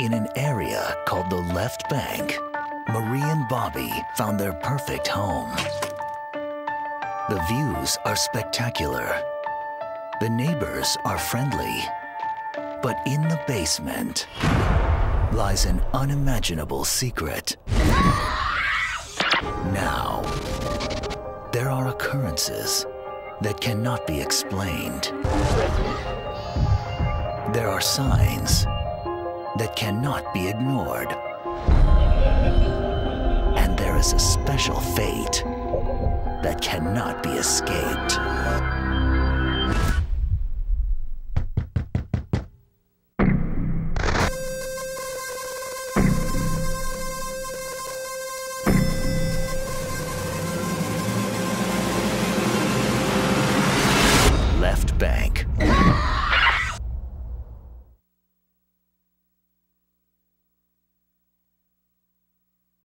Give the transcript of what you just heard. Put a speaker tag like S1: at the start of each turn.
S1: In an area called the left bank, Marie and Bobby found their perfect home. The views are spectacular. The neighbors are friendly. But in the basement lies an unimaginable secret. Now, there are occurrences that cannot be explained. There are signs that cannot be ignored. And there is a special fate that cannot be escaped. Left Bank.